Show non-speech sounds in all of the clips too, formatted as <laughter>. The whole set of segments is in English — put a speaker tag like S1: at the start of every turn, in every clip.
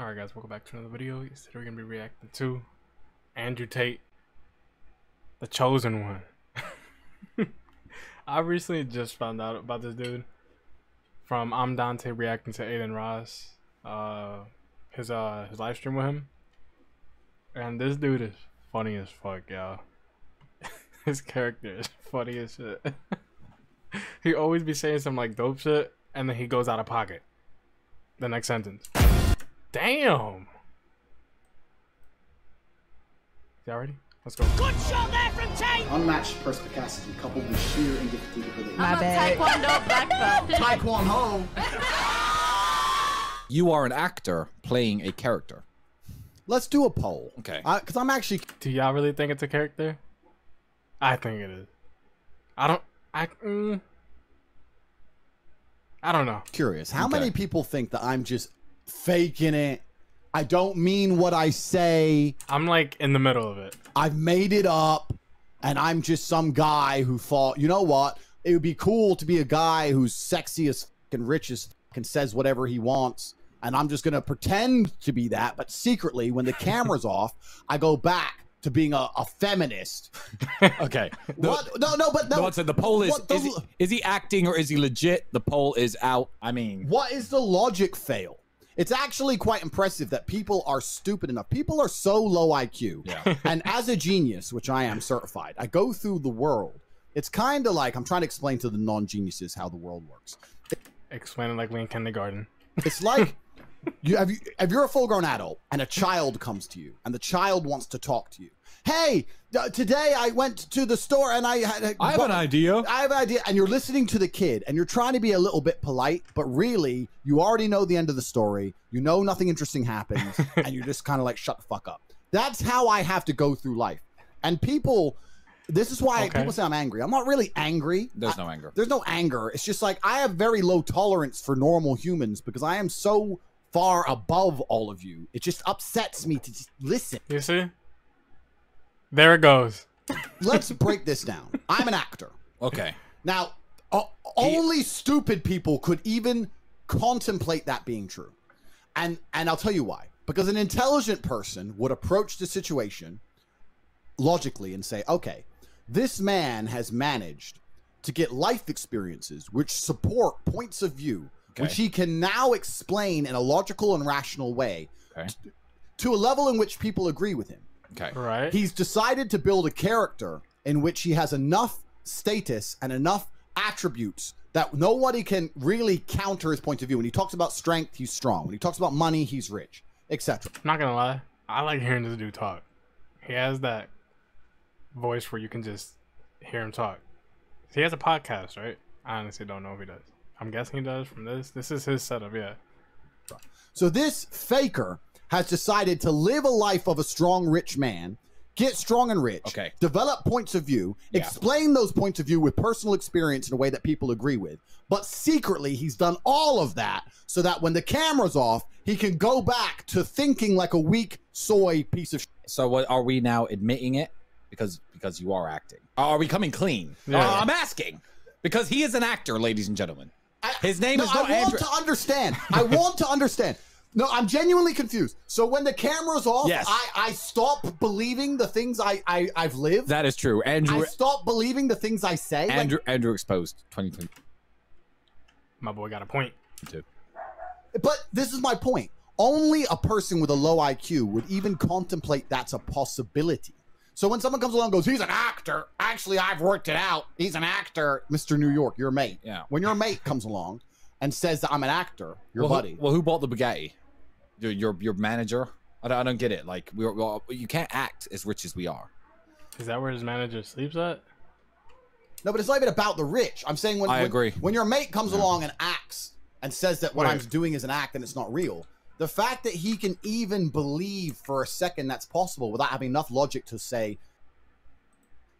S1: Alright guys, welcome back to another video. Today we're gonna be reacting to Andrew Tate, the chosen one. <laughs> I recently just found out about this dude from I'm Dante reacting to Adin Ross, uh, his uh his live stream with him, and this dude is funny as fuck, y'all. <laughs> his character is funny as shit. <laughs> he always be saying some like dope shit, and then he goes out of pocket. The next sentence. Damn. Y'all ready? Let's go.
S2: Good shot there from Tate!
S3: Unmatched perspicacity coupled with sheer indefatigability.
S4: My bad.
S2: Taekwondo <laughs> black belt.
S3: Taekwondo.
S5: You are an actor playing a character.
S6: Let's do a poll.
S5: Okay.
S6: Because I'm actually
S1: Do y'all really think it's a character? I think it is. I don't. I. Mm, I don't know.
S6: curious. How
S5: Okay.
S6: many people think that I'm just faking it? I don't mean what I say.
S1: I'm like in the middle of it.
S6: I've made it up, and I'm just some guy who thought, you know what? It would be cool to be a guy who's sexy as and rich as and says whatever he wants. And I'm just gonna pretend to be that, but secretly, when the camera's <laughs> off, I go back to being a, a feminist. <laughs>
S5: Okay. The,
S6: what? No, no, but no.
S5: no, so the poll is
S6: the-
S5: is, he, is he acting or is he legit? The poll is out. I mean,
S6: What is the logic fail? It's actually quite impressive that people are stupid enough. People are so low IQ.
S5: Yeah. <laughs>
S6: and as a genius, which I am certified, I go through the world. It's kind of like I'm trying to explain to the non geniuses how the world works.
S1: Explaining like we in kindergarten.
S6: It's like <laughs> you have you if you're a full grown adult and a child comes to you and the child wants to talk to you. Hey, uh, today I went to the store and I had.
S5: I have an idea.
S6: I have an idea, and you're listening to the kid, and you're trying to be a little bit polite, but really, you already know the end of the story. You know nothing interesting happens, <laughs> and you're just kind of like, "Shut the fuck up." That's how I have to go through life, and people. This is why
S1: Okay.
S6: people say I'm angry. I'm not really angry.
S5: There's
S6: I-
S5: no anger.
S6: There's no anger. It's just like I have very low tolerance for normal humans because I am so far above all of you. It just upsets me to just listen.
S1: You see? There it goes.
S6: Let's break this down. I'm an actor.
S5: Okay.
S6: Now, o- only stupid people could even contemplate that being true. And and I'll tell you why. Because an intelligent person would approach the situation logically and say, "Okay, this man has managed to get life experiences which support points of view which he can now explain in a logical and rational way
S5: Okay.
S6: to a level in which people agree with him."
S5: Okay.
S1: Right?
S6: He's decided to build a character in which he has enough status and enough attributes that nobody can really counter his point of view. When he talks about strength, he's strong. When he talks about money, he's rich, etc.
S1: Not gonna lie. I like hearing this dude talk. He has that voice where you can just hear him talk. He has a podcast, right? I honestly don't know if he does. I'm guessing he does from this. This is his setup, yeah.
S6: So this faker has decided to live a life of a strong, rich man, get strong and rich,
S5: Okay.
S6: develop points of view,
S5: Yeah.
S6: explain those points of view with personal experience in a way that people agree with. But secretly, he's done all of that so that when the camera's off, he can go back to thinking like a weak soy piece of shit.
S5: So what are we now admitting it? Because because you are acting. Are we coming clean?
S1: Yeah.
S5: Uh, I'm asking. Because he is an actor, ladies and gentlemen. His name
S6: No,
S5: is
S6: I
S5: no
S6: want
S5: Andrew.
S6: to understand. I want to understand. No, I'm genuinely confused. So when the camera's off,
S5: Yes.
S6: I, I stop believing the things I, I, I've lived.
S5: That is true. Andrew
S6: I stop believing the things I say. Like,
S5: Andrew Andrew exposed 2020.
S1: My boy got a point.
S6: but this is my point. Only a person with a low IQ would even contemplate that's a possibility. So when someone comes along and goes, he's an actor. Actually, I've worked it out. He's an actor. Mr. New York, your mate.
S5: Yeah.
S6: When your mate comes along and says that I'm an actor, your
S5: well,
S6: buddy.
S5: Who, well, who bought the Bugatti? Your your, your manager? I don't, I don't get it. Like we well, you can't act as rich as we are.
S1: Is that where his manager sleeps at?
S6: No, but it's not even about the rich. I'm saying when
S5: I
S6: when,
S5: agree.
S6: when your mate comes along and acts and says that what
S1: Wait.
S6: I'm doing is an act and it's not real, the fact that he can even believe for a second that's possible without having enough logic to say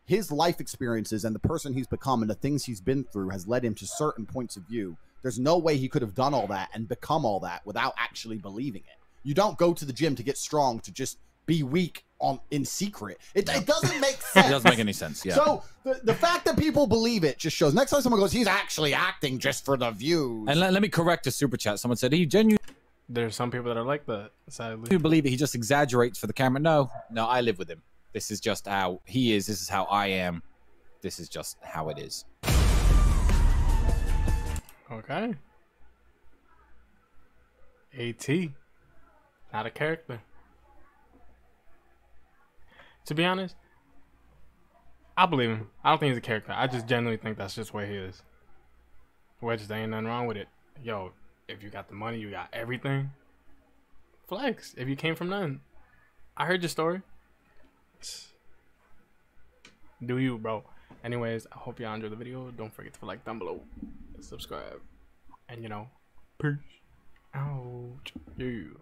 S6: his life experiences and the person he's become and the things he's been through has led him to certain points of view. There's no way he could have done all that and become all that without actually believing it. You don't go to the gym to get strong to just be weak on in secret. It, it doesn't <laughs> make sense.
S5: It doesn't make any sense. Yeah.
S6: So the, the fact that people believe it just shows. Next time someone goes, he's actually acting just for the views.
S5: and let, let me correct a super chat. Someone said he genuinely
S1: there's some people that are like that. Sadly,
S5: do believe that he just exaggerates for the camera. No, no, I live with him. This is just how he is. This is how I am. This is just how it is.
S1: okay. At, not a character. To be honest, I believe him. I don't think he's a character. I just genuinely think that's just where he is. Which there ain't nothing wrong with it. Yo, if you got the money, you got everything. Flex. If you came from none, I heard your story. Do you, bro? Anyways, I hope y'all enjoyed the video. Don't forget to like down below, subscribe, and you know, peace out. You.